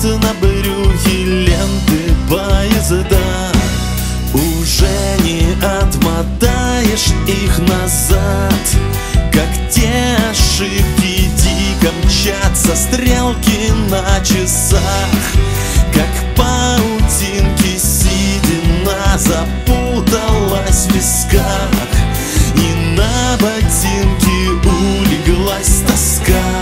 Висят на брюхе ленты поезда. Уже не отмотаешь их назад. Как те ошибки дико мчатся Стрелки на часах. Как паутинки, сидя на запуталась в висках. И на ботинке улеглась тоска.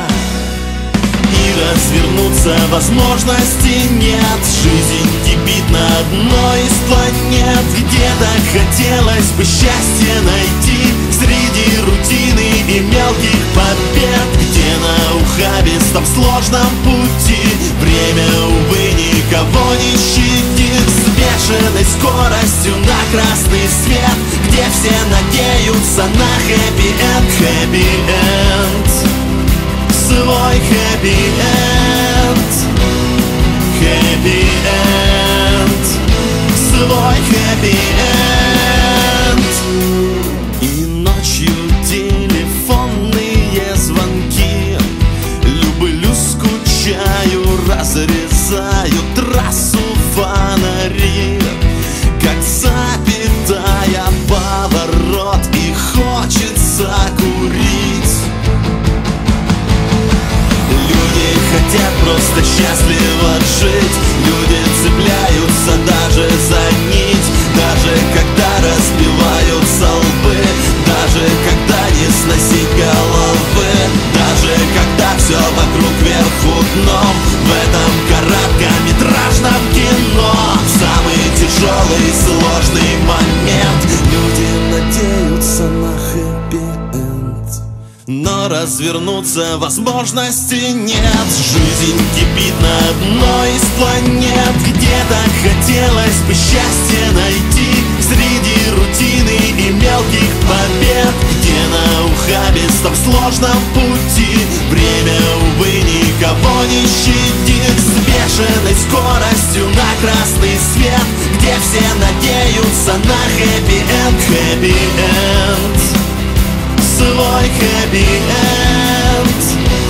И развернуться возможности нет. Жизнь кипит на одной из планет Где-то хотелось бы счастье найти. Среди рутины и мелких побед Где на ухабистом сложном пути. Время, увы, никого не щадит. С бешеной скоростью на красный свет Где все надеются на хэппи-энд Хэппи-энд Свой хэппи-энд Хэппи-энд Свой хэппи-энд И ночью телефонные звонки. Люблю, скучаю, разрезаю трассу фонари Как запятая поворот И хочется хотят просто счастливо жить. Люди цепляются даже за нить. Даже когда разбиваются лбы Даже когда не сносить головы Даже когда все вокруг вверху дном. В этом короткометражном кино Самый тяжелый и сложный развернуться возможности нет. Жизнь кипит на одной из планет Где-то хотелось бы счастье найти. Среди рутины и мелких побед Где на ухабистом сложном пути. Время, увы, никого не щадит. С бешеной скоростью на красный свет Где все надеются на хэппи-энд Хэппи-энд can be helped.